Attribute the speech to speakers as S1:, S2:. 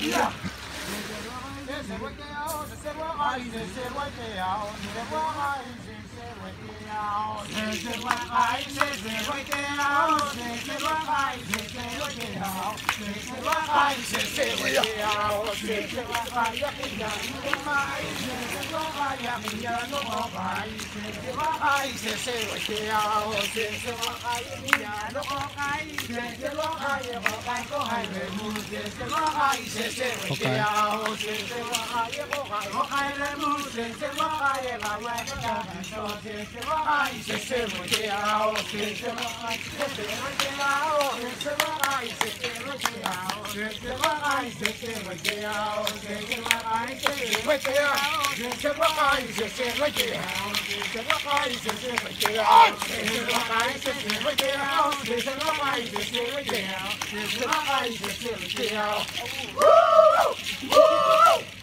S1: Yeah. 不改。Woo! Woo!